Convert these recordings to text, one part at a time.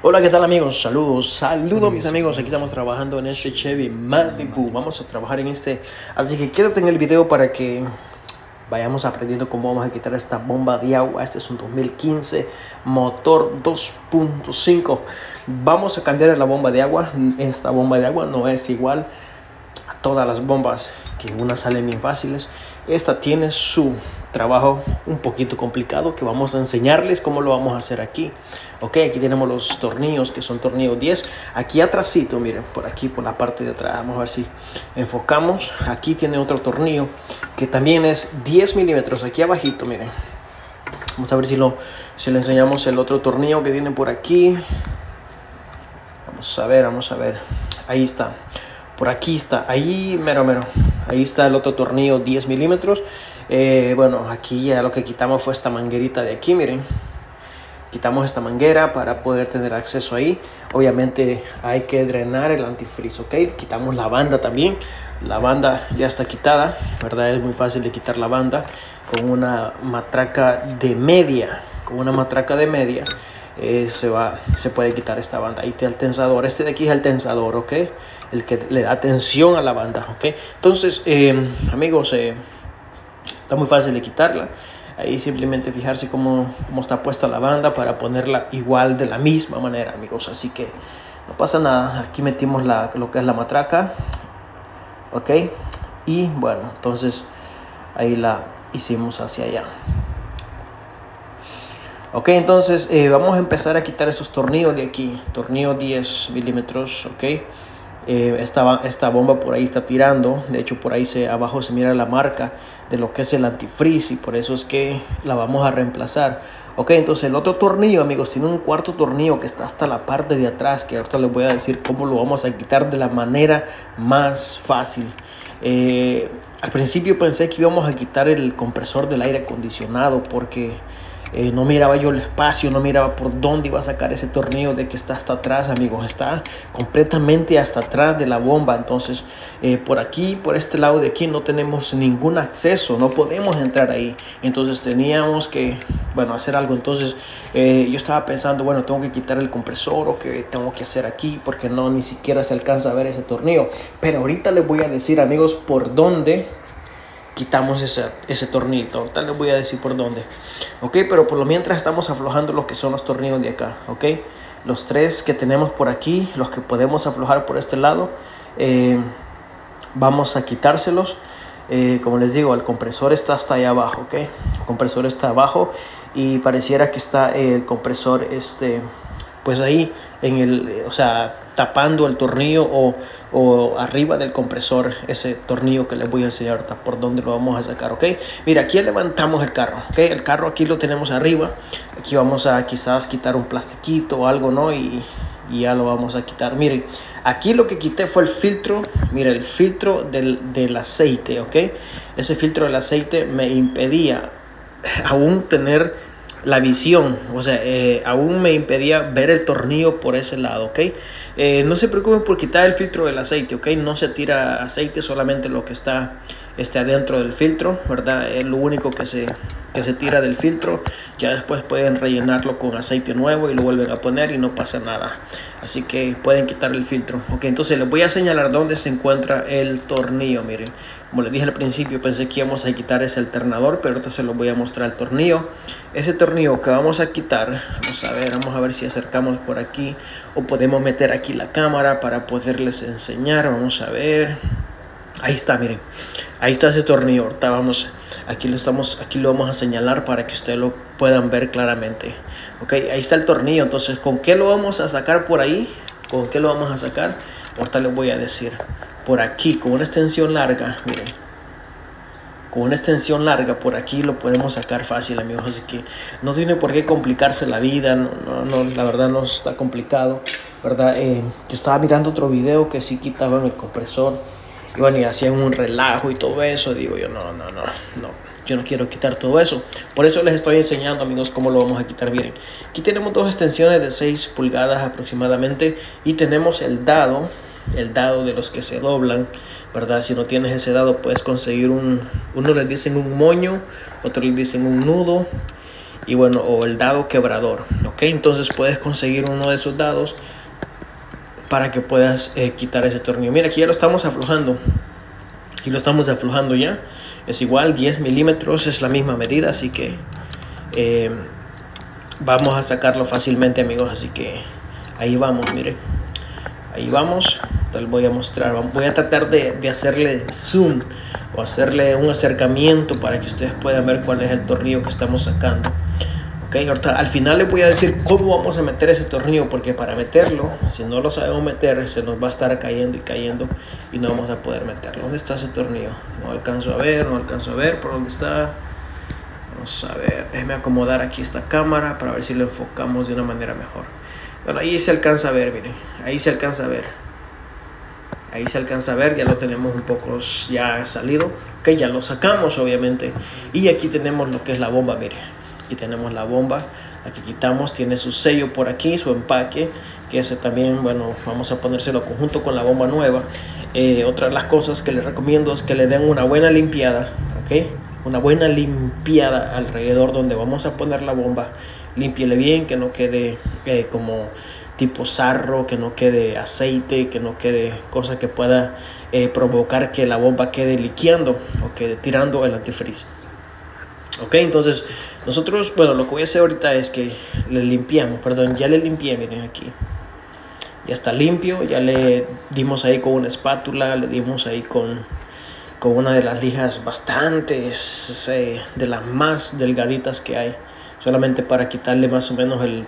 Hola, ¿qué tal amigos? Saludos, saludos mis amigos. Aquí estamos trabajando en este Chevy Malibu. Vamos a trabajar en este. Así que quédate en el video para que vayamos aprendiendo cómo vamos a quitar esta bomba de agua. Este es un 2015 motor 2.5. Vamos a cambiar la bomba de agua. Esta bomba de agua no es igual a todas las bombas que unas salen bien fáciles. Esta tiene su trabajo un poquito complicado que vamos a enseñarles cómo lo vamos a hacer aquí. Ok, aquí tenemos los tornillos que son tornillos 10. Aquí atrásito, miren, por aquí, por la parte de atrás, vamos a ver si enfocamos. Aquí tiene otro tornillo que también es 10 milímetros, aquí abajito, miren. Vamos a ver si lo, si le enseñamos el otro tornillo que tiene por aquí. Vamos a ver, vamos a ver. Ahí está. Por aquí está, ahí mero mero. Ahí está el otro tornillo 10 milímetros. Eh, bueno, aquí ya lo que quitamos fue esta manguerita de aquí, miren. Quitamos esta manguera para poder tener acceso ahí. Obviamente hay que drenar el antifreeze, ¿ok? Quitamos la banda también. La banda ya está quitada, ¿verdad? Es muy fácil de quitar la banda con una matraca de media. Con una matraca de media eh, se, va, se puede quitar esta banda. Ahí está el tensador. Este de aquí es el tensador, ¿ok? El que le da tensión a la banda, ¿ok? Entonces, eh, amigos, eh, está muy fácil de quitarla. Ahí simplemente fijarse cómo, cómo está puesta la banda para ponerla igual de la misma manera, amigos. Así que no pasa nada. Aquí metimos la, lo que es la matraca, ¿ok? Y bueno, entonces ahí la hicimos hacia allá. Ok, entonces eh, vamos a empezar a quitar esos tornillos de aquí. Tornillo 10 milímetros, ok. Eh, esta, esta, bomba por ahí está tirando. De hecho, por ahí se, abajo se mira la marca de lo que es el antifreeze y por eso es que la vamos a reemplazar. Ok, entonces el otro tornillo, amigos, tiene un cuarto tornillo que está hasta la parte de atrás, que ahorita les voy a decir cómo lo vamos a quitar de la manera más fácil. Eh, al principio pensé que íbamos a quitar el compresor del aire acondicionado porque eh, no miraba yo el espacio, no miraba por dónde iba a sacar ese tornillo de que está hasta atrás, amigos. Está completamente hasta atrás de la bomba. Entonces, eh, por aquí, por este lado de aquí, no tenemos ningún acceso, no podemos entrar ahí. Entonces, teníamos que, bueno, hacer algo. Entonces, eh, yo estaba pensando, bueno, tengo que quitar el compresor o que tengo que hacer aquí porque no ni siquiera se alcanza a ver ese tornillo. Pero ahorita les voy a decir, amigos, por dónde quitamos ese, ese tornito. Ahorita les voy a decir por dónde. Ok, pero por lo mientras estamos aflojando lo que son los tornillos de acá. Ok, los tres que tenemos por aquí, los que podemos aflojar por este lado, eh, vamos a quitárselos. Eh, como les digo, el compresor está hasta allá abajo, ¿ok? El compresor está abajo y pareciera que está el compresor, este, pues ahí, en el, o sea, tapando el tornillo o, o, arriba del compresor ese tornillo que les voy a enseñar por dónde lo vamos a sacar, ¿ok? Mira, aquí levantamos el carro, ¿ok? El carro aquí lo tenemos arriba, aquí vamos a quizás quitar un plastiquito o algo, ¿no? Y, ya lo vamos a quitar. Miren, aquí lo que quité fue el filtro, mire, el filtro del, del aceite, ¿ok? Ese filtro del aceite me impedía aún tener la visión, o sea, eh, aún me impedía ver el tornillo por ese lado, ¿ok? Eh, no se preocupen por quitar el filtro del aceite, ¿ok? No se tira aceite, solamente lo que está este, adentro del filtro, ¿verdad? Es lo único que se, que se tira del filtro. Ya después pueden rellenarlo con aceite nuevo y lo vuelven a poner y no pasa nada. Así que pueden quitar el filtro, ¿ok? Entonces les voy a señalar dónde se encuentra el tornillo, miren. Como les dije al principio, pensé que íbamos a quitar ese alternador, pero ahorita se voy a mostrar el tornillo. Ese tornillo que vamos a quitar, vamos a ver, vamos a ver si acercamos por aquí o podemos meter aquí la cámara para poderles enseñar. Vamos a ver. Ahí está, miren. Ahí está ese tornillo. Vamos, aquí lo estamos, aquí lo vamos a señalar para que ustedes lo puedan ver claramente. Ok, ahí está el tornillo. Entonces, ¿con qué lo vamos a sacar por ahí? ¿Con qué lo vamos a sacar? Ahorita les voy a decir por aquí con una extensión larga, miren, con una extensión larga por aquí lo podemos sacar fácil amigos, así que no tiene por qué complicarse la vida, no, no, la verdad no está complicado, verdad, eh, yo estaba mirando otro video que sí quitaban el compresor, y bueno, y hacían un relajo y todo eso, digo yo, no, no, no, no, yo no quiero quitar todo eso. Por eso les estoy enseñando, amigos, cómo lo vamos a quitar. Miren, aquí tenemos dos extensiones de 6 pulgadas aproximadamente y tenemos el dado el dado de los que se doblan, ¿verdad? Si no tienes ese dado puedes conseguir un, uno les dicen un moño, otro les dicen un nudo y bueno, o el dado quebrador, ¿ok? Entonces puedes conseguir uno de esos dados para que puedas eh, quitar ese tornillo. Mira, aquí ya lo estamos aflojando. Aquí lo estamos aflojando ya. Es igual, 10 milímetros es la misma medida, así que eh, vamos a sacarlo fácilmente, amigos. Así que ahí vamos, miren. Ahí vamos. Voy a mostrar. Voy a tratar de, de hacerle zoom o hacerle un acercamiento para que ustedes puedan ver cuál es el tornillo que estamos sacando. Ok, ahorita al final les voy a decir cómo vamos a meter ese tornillo, porque para meterlo, si no lo sabemos meter, se nos va a estar cayendo y cayendo y no vamos a poder meterlo. ¿Dónde está ese tornillo? No alcanzo a ver, no alcanzo a ver por dónde está. Vamos a ver, déjeme acomodar aquí esta cámara para ver si lo enfocamos de una manera mejor. Bueno, ahí se alcanza a ver, miren, ahí se alcanza a ver. Ahí se alcanza a ver, ya lo tenemos un poco ya salido. Ok, ya lo sacamos obviamente. Y aquí tenemos lo que es la bomba, miren Aquí tenemos la bomba, la que quitamos, tiene su sello por aquí, su empaque, que ese también, bueno, vamos a ponérselo conjunto con la bomba nueva. Eh, otra de las cosas que les recomiendo es que le den una buena limpiada, ¿ok? Una buena limpiada alrededor donde vamos a poner la bomba. Límpiele bien, que no quede eh, como tipo sarro, que no quede aceite, que no quede cosa que pueda eh, provocar que la bomba quede liqueando o quede tirando el antifreeze. Ok, entonces nosotros, bueno, lo que voy a hacer ahorita es que le limpiamos, perdón, ya le limpié, miren aquí. Ya está limpio, ya le dimos ahí con una espátula, le dimos ahí con, con una de las lijas bastante, de las más delgaditas que hay, solamente para quitarle más o menos el,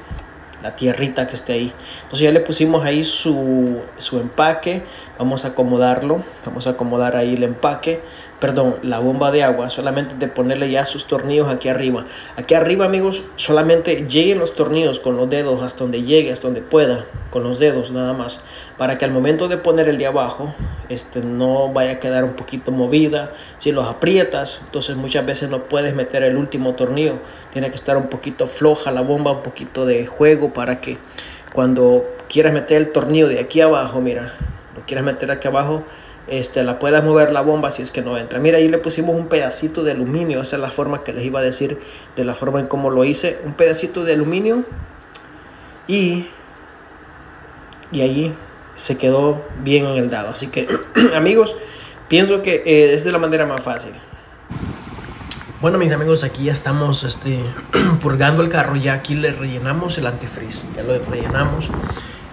la tierrita que esté ahí. Entonces ya le pusimos ahí su, su empaque, vamos a acomodarlo, vamos a acomodar ahí el empaque, perdón, la bomba de agua, solamente de ponerle ya sus tornillos aquí arriba. Aquí arriba, amigos, solamente lleguen los tornillos con los dedos hasta donde llegue, hasta donde pueda, con los dedos nada más, para que al momento de poner el de abajo, este no vaya a quedar un poquito movida. Si los aprietas, entonces muchas veces no puedes meter el último tornillo. Tiene que estar un poquito floja la bomba, un poquito de juego para que cuando quieras meter el tornillo de aquí abajo, mira, lo quieras meter aquí abajo, este, la puedas mover la bomba si es que no entra. Mira, ahí le pusimos un pedacito de aluminio, esa es la forma que les iba a decir de la forma en cómo lo hice, un pedacito de aluminio y, y ahí se quedó bien en el dado. Así que amigos, pienso que eh, es de la manera más fácil. Bueno mis amigos, aquí ya estamos este, purgando el carro, ya aquí le rellenamos el antifreeze, ya lo rellenamos.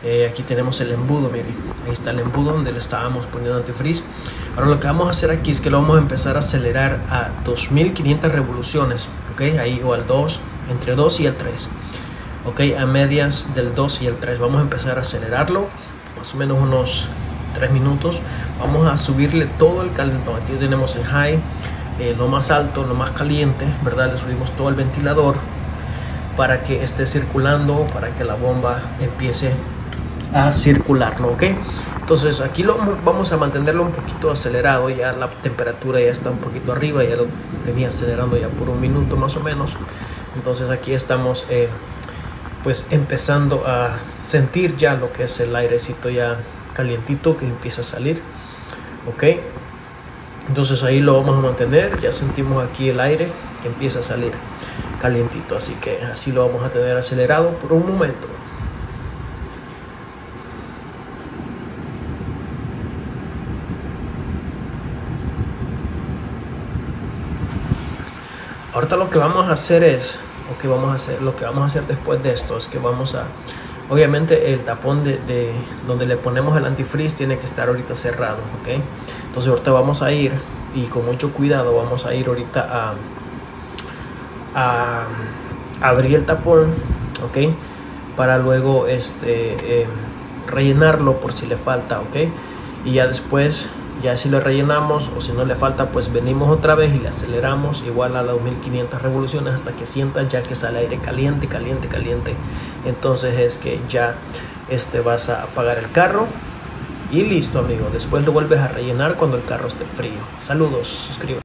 Eh, aquí tenemos el embudo, miren, ahí está el embudo donde le estábamos poniendo antifreeze. Ahora lo que vamos a hacer aquí es que lo vamos a empezar a acelerar a 2500 revoluciones, ok, ahí o al 2, entre 2 y el 3, ok, a medias del 2 y el 3. Vamos a empezar a acelerarlo, más o menos unos 3 minutos. Vamos a subirle todo el calentón, aquí tenemos el high, eh, lo más alto, lo más caliente, ¿verdad? Le subimos todo el ventilador para que esté circulando, para que la bomba empiece a circularlo, ¿ok? Entonces aquí lo vamos a mantenerlo un poquito acelerado, ya la temperatura ya está un poquito arriba, ya lo tenía acelerando ya por un minuto más o menos. Entonces aquí estamos eh, pues empezando a sentir ya lo que es el airecito ya calientito que empieza a salir, ¿ok? entonces ahí lo vamos a mantener ya sentimos aquí el aire que empieza a salir calientito así que así lo vamos a tener acelerado por un momento ahorita lo que vamos a hacer es lo que vamos a hacer lo que vamos a hacer después de esto es que vamos a obviamente el tapón de, de donde le ponemos el antifreeze tiene que estar ahorita cerrado ok entonces ahorita vamos a ir y con mucho cuidado vamos a ir ahorita a, abrir el tapón, ok, para luego este em, rellenarlo por si le falta, ok, y ya después ya si lo rellenamos o si no le falta pues venimos otra vez y le aceleramos igual a las 2500 revoluciones hasta que sientan ya que sale aire caliente caliente caliente entonces es que ya este vas a apagar el carro y listo, amigo. Después lo vuelves a rellenar cuando el carro esté frío. Saludos, suscríbete.